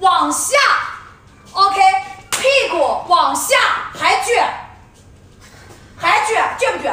往下 ok 屁股往下还撅还撅撅不撅